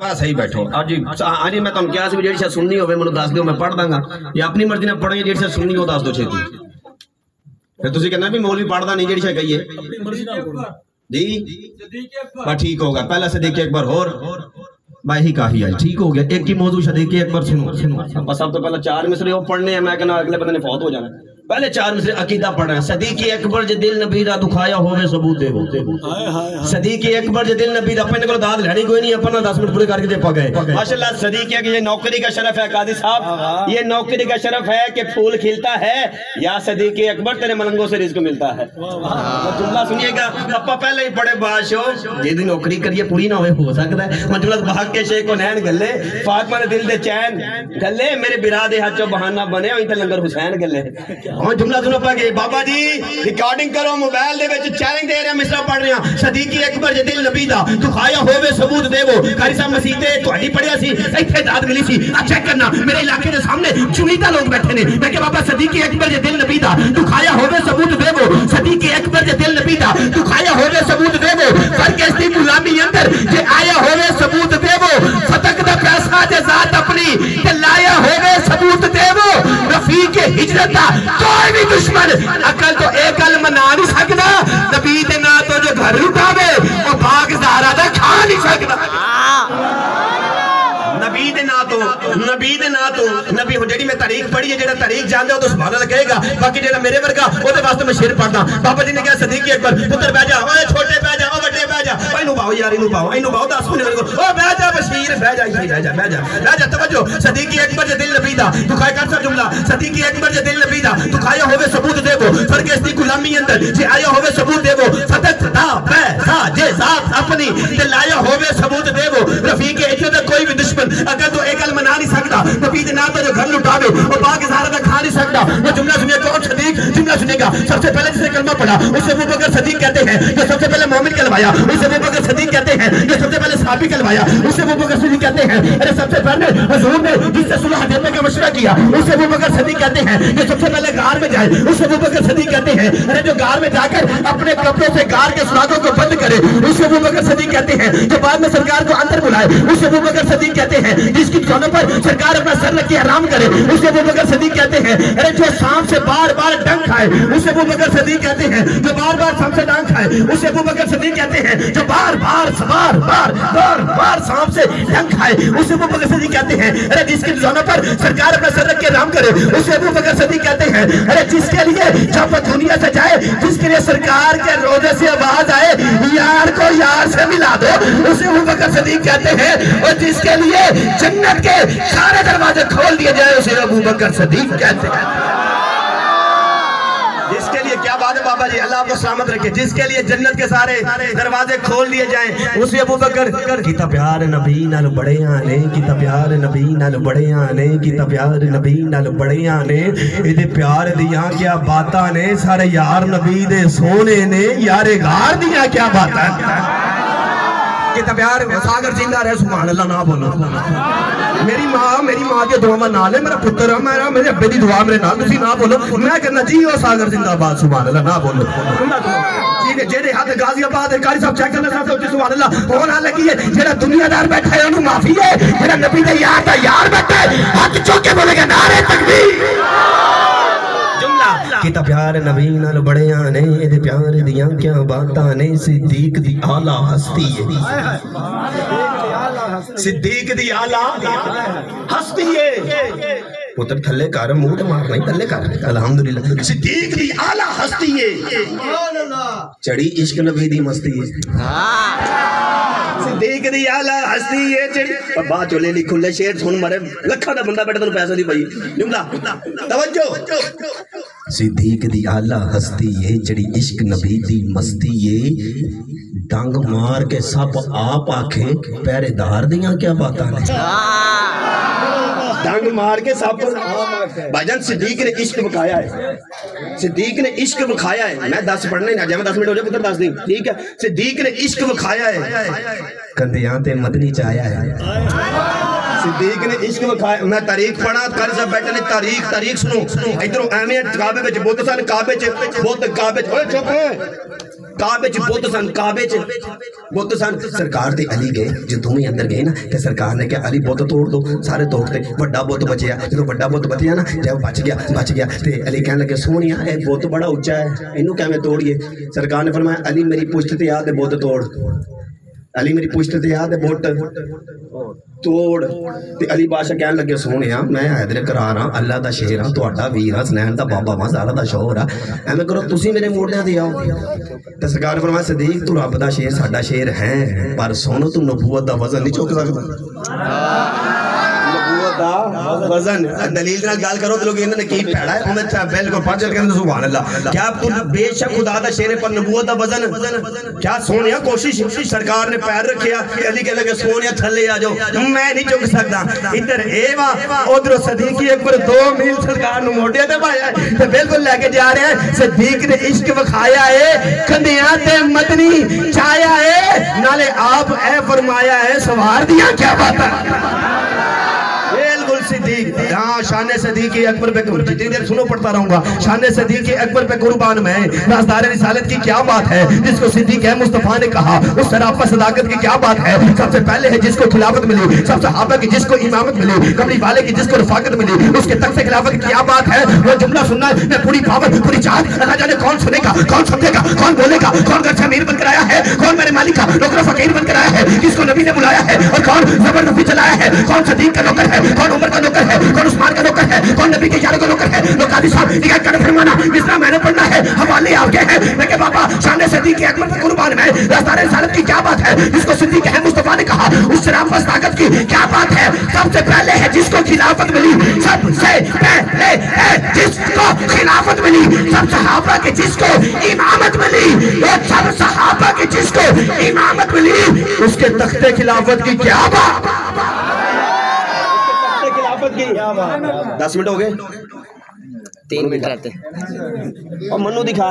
ਵਾ ਸਹੀ ਬੈਠੋ। ਹਾਂਜੀ ਹਾਂਜੀ ਮੈਂ ਤੁਹਾਨੂੰ ਕਿਹਾ ਸੀ ਜਿਹੜੀ ਸ਼ਾ ਸੁਣਨੀ ਹੋਵੇ ਮੈਨੂੰ ਦੱਸ ਦਿਓ ਮੈਂ ਪੜ੍ਹ ਦਾਂਗਾ। ਜੇ ਆਪਣੀ ਮਰਜ਼ੀ ਨਾਲ ਪੜ੍ਹਾਂਗੇ ਜਿਹੜੀ ਸ਼ਾ ਸੁਣਨੀ ਉਹ ਦੱਸ ਦਿਓ ਛੇਤੀ ਫਿਰ ਤੁਸੀਂ ਕਹਿੰਦਾ ਵੀ ਮੌਲਵੀ ਪੜ੍ਹਦਾ ਨਹੀਂ ਜਿਹੜੀ ਸ਼ਾ ਕਹੀਏ। ਆਪਣੀ ਮਰਜ਼ੀ ਨਾਲ ਪੜ੍ਹੋ। ਜੀ? ਬਾ ਠੀਕ ਹੋਗਾ ਪਹਿਲਾ ਸਦੀਕ ਇੱਕ ਵਾਰ ਹੋਰ। ਬਾ ਇਹੀ ਕਾਹੀ ਆਈ ਠੀਕ ਹੋ ਗਿਆ। ਇੱਕ ਹੀ ਮੌਜੂ ਸਦੀਕ ਇੱਕ ਵਾਰ ਸੁਣੋ। ਬਸ ਸਭ ਤੋਂ ਪਹਿਲਾਂ ਚਾਰ ਮਿਸਰੇ ਉਹ ਪੜ੍ਹਨੇ ਆ ਮੈਂ ਕਹਿੰਦਾ ਅਗਲੇ ਬੰਦੇ ਨੇ ਫੌਤ ਹੋ ਜਾਣਾ। پہلے چار مصرے عقیدہ پڑھ رہے ہیں صدیقی اکبر جے دل نبی دا دکھایا ہوے ثبوت دے صدیقی اکبر جے دل نبی دا اپنے کو داد لڑی کوئی نہیں اپنا 10 منٹ پورے کر کے دے پا گئے۔ ماشاءاللہ صدیقی کہ یہ نوکری کا شرف ہے قاضی صاحب۔ یہ نوکری کا شرف ہے کہ پھول کھلتا ہے۔ یا صدیقی اکبر تیرے ملنگوں سے رزق ملتا ہے۔ مجملہ سنیے گا۔ اپا پہلے ہی بڑے بادشاہ جے جی دی نوکری کریے پوری نہ ہوئے ہو سکتا ہے۔ مجملہ بھاگ کے شیخ نین گلے فاطمہ نے دل دے چین گلے میرے برا دے ہاتھوں بہانہ بنے اور تے لنگر حسین گلے۔ ہاں جملہ سنو گئے بابا جی ریکارڈنگ کرو موبیل دے بیچے چیلنگ دے رہے ہیں مصرہ پڑھ رہے ہیں صدیقی اکبر جے دل نبی دا تو خایا ہوے ثبوت دے وہ کاری صاحب مسیح دے تو تہاڈی پڑھیا سی ایتھے داد ملی سی اچھا کرنا میرے علاقے دے سامنے چنیدہ لوگ بیٹھے نے میں کہ بابا صدیقی اکبر جے دل نبی دا تو خایا ہوئے ثبوت دے وہ صدیقی اکبر جے دل نبی دا تو خایا ہوئے ثبوت دے وہ فرق اس دی غلامی اندر جے آیا عزت کوئی بھی دشمن اکل تو ایک علم نہ نہیں سکدا نبی دینا تو جو گھر اٹھا بے وہ بھاگ زہرہ دا کھا نہیں سکدا نبی دے نا تو، نبی دے نا تو، نبی جڑی میں تاریخ پڑھی ہے، جیڑا تاریخ جاندا ہو تو سبحان اللہ کہے گا۔ باقی جیڑا میرے برگا وہ دے واسطے میں شیر پڑھنا بابا جی نے کہا، صدیقی اکبر، پتر بیجا جا چھوٹے بیجا جا۔ اپنی دلائے ہووے ثبوت دے وہ رفیق اچھے دے کوئی بھی دشمن اگر تو ایک علمہ نہ نہیں سکتا نبید نام دے جو گھر لٹا دے وہ پاک زارہ دے کھا نہیں سکتا وہ جملہ سنیے کون صدیق سنے گا۔ سب سے پہلے جس نے کلمہ پڑھا، اسے ابو بکر صدیق کہتے ہیں۔ یا سب سے پہلے مومن کلوایا اسے ابو بکر صدیق کہتے ہیں۔ یا سب سے پہلے صحابی کلوایا اسے ابو بکر صدیق کہتے ہیں۔ ارے، سب سے پہلے حضور نے جس سے صلح دینے کا مشورہ کیا، اسے ابو بکر صدیق کہتے ہیں۔ یا سب سے پہلے غار میں جائے، اسے ابو بکر صدیق کہتے ہیں۔ ارے، جو غار میں جا کر اپنے کپڑوں سے غار کے سراغوں کو بند کرے، اسے ابو بکر صدیق کہتے ہیں۔ جو بعد میں سرکار کو اندر بلائے، اسے ابو بکر صدیق کہتے ہیں۔ جس کی جانوں پر سرکار اپنا سر رکھ کے حرام کرے، اسے ابو بکر صدیق کہتے ہیں۔ ارے، جو سانپ سے بار بار ڈنگ کھائے کھائے اسے ابو بکر صدیق کہتے ہیں جو بار بار سام سے ڈانگ کھائے۔ اسے ابو بکر صدیق کہتے ہیں جو بار بار بار بار بار بار سام سے ڈانگ کھائے۔ اسے ابو بکر صدیق کہتے ہیں، ارے جس کے زونہ پر سرکار اپنا سر رکھ کے رام کرے، اسے ابو بکر صدیق کہتے ہیں، ارے جس کے لیے جب دنیا سے جائے، جس کے لیے سرکار کے روزے سے آواز آئے، یار کو یار سے ملا دو۔ اسے ابو بکر صدیق کہتے ہیں، اور جس کے لیے جنت کے سارے دروازے کھول دیے جائے، اسے ابو بکر صدیق کہتے ہیں۔ بعد بابا جی اللہ آپ کو سلامت رکھے۔ جس کے لیے جنت کے سارے دروازے کھول لیے جائیں، اس اسے ابو بکر کیتا پیار نبی نال بڑے آنے کیتا پیار نبی نال بڑے آنے کیتا پیار نبی نال بڑے آنے ایدھے پیار دیا کیا باتا نے، سارے یار نبی دے سونے نے یار گار دیا کیا باتا نے؟ کے تا پیار ساگر زندہ رہے سبحان اللہ نہ بولو میری ماں میری ماں کے دعا میں نہ لے میرا پتر ہے میرا میرے ابے دی دعا میرے نال تسی نہ بولو میں کہنا جی او ساگر زندہ باد سبحان اللہ نہ بولو ٹھیک ہے جڑے حد غازی آباد ہے قاری صاحب چیک کرنا چاہتے ہو سبحان اللہ کون حال لگی ہے جڑا دنیا دار بیٹھا ہے اونوں معافی ہے جڑا نبی دے یار دا یار بیٹھا ہے ہاتھ چوک کے بولے گا نعرہ تکبیر یار نبی نال بڑیاں نے اے پیار دیاں کیا باتاں نے صدیق دی اعلی ہستی ہے۔ صدیق دی اعلی ہستی ہے۔ پتر تھلے کار موت مار نہیں، تھلے کار الحمدللہ۔ صدیق دی اعلی ہستی ہے۔ چڑی عشق نبی دی مستی ہے۔ ہاں۔ صدیق دی اعلی ہستی یہ چڑ اور بات چلے لی کھلے شیر سن مرے لکھا دا بندہ بیٹھا تن پیسہ دی بھائی۔ جملہ۔ توجہ۔ صدیق دی اعلی ہستی یہ جڑی عشق نبی دی مستی یہ ڈانگ مار کے سب آپ آکھے پیرے دار دیاں کیا باتا نہیں ڈنڈ مار کے سب پر بھائی جان صدیق نے عشق بکھایا ہے۔ صدیق نے عشق بکھایا ہے۔ میں دس پڑھنے نہیں جائے میں دس منٹ ہو جائے، پتر دس دیں ٹھیک ہے۔ صدیق نے عشق بکھایا ہے۔ کندیاں تے مدنی چایا ہے۔ صدیق نے عشق وکھایا میں تاریخ پڑھا کل سے بیٹھے تاریخ تاریخ سنو۔ ادھروں ایویں کعبے وچ بت سن، کعبے وچ بت کعبے اوئے کعبے وچ بت سن، کعبے وچ بت سن۔ سرکار دے علی گئے جدوں میں اندر گئے نا، تے سرکار نے کہا، علی بت توڑ دو۔ سارے توڑتے تے بڑا بت بچیا۔ جدوں بڑا بت بچیا نا، تے بچ گیا بچ گیا۔ تے علی کہنے لگے، سونیا، اے بت بڑا اونچا ہے، اینو کیویں توڑیے؟ سرکار نے فرمایا، علی میری پشت تے آ، تے بت توڑ۔ علی میری پوچھتے تھے یاد ہے بوٹ توڑ۔ تے علی بادشاہ کہن لگے سونے میں حیدر کرار ہاں اللہ دا شہر ہاں تہاڈا ویر ہاں سنہن دا بابا ہاں زارا دا شوہر ہاں۔ ایویں کرو، تسی میرے موڑے تے آؤ تے سرکار فرمایا، صدیق، تو رب دا شہر ساڈا شہر ہے، پر سونو تو نبوت دا وزن نہیں چوک سکدا۔ سبحان اللہ دا وزن، دلیل گال کرو تو لوگ انہوں نے کی پیڑا ہے؟ انہوں نے چاہ بیل کو سبحان اللہ۔ کیا تو بے شک خدا دا شیر پر نبوت دا وزن؟ کیا سونیا کوشش سرکار نے پیر رکھیا کہ علی کہہ لگے، سونیا تھلے میں نہیں چک سکتا۔ ادھر ایوا ادھر صدیقی دو میل سرکار پایا لے کے جا رہے ہیں صدیق نے عشق ہے تے مدنی ہے۔ نالے آپ اے فرمایا ہے، سوار دیا کیا بات ہے شان صدیق اکبر پہ جتنی دیر سنو پڑھتا رہوں گا شان صدیق اکبر پہ قربان میں رازدار رسالت کی کیا بات ہے؟ جس کو صدیق ہے مصطفیٰ نے کہا، اس سراپا صداقت کی کیا بات ہے؟ سب سے پہلے ہے جس کو خلافت ملی، سب صحابہ کی جس کو امامت ملی قبلی والے کی جس کو رفاقت ملی، اس کے تک سے خلافت کی کیا بات ہے؟ وہ جملہ سننا ہے، میں پوری پاور، پوری چاہت، اللہ جانے کون سنے گا، کون سمجھے گا، کون بولے گا، کون گھر سے امیر بن کر آیا ہے، کون میرے مالک کا نوکر فقیر بن کر آیا ہے، کس کو نبی نے بلایا ہے، اور کون زبر زبردستی چلایا ہے، کون صدیق کا نوکر ہے، کون عمر کا نوکر ہے کون عثمان کا نوکر ہے کون نبی کے اشارے کا نوکر ہے، لوگ قاضی صاحب نگاہ کر فرمانا، جس طرح میں نے پڑھنا ہے، حوالے آپ کے ہیں۔ میں کہ بابا، شان صدیق اکبر پہ قربان میں راستار رسالت کی کیا بات ہے؟ جس کو صدیق ہے مصطفیٰ نے کہا، اس شراب بس طاقت کی کیا بات ہے؟ سب سے پہلے ہے جس کو خلافت ملی، سب سے پہلے ہے جس کو خلافت ملی۔ سب صحابہ کے جس کو امامت ملی۔ اور سب صحابہ کے جس کو امامت ملی۔ اس کے تخت خلافت کی کیا بات؟ دس منٹ ہو گئے؟ تین منٹ رہتے۔ اور منو دکھا۔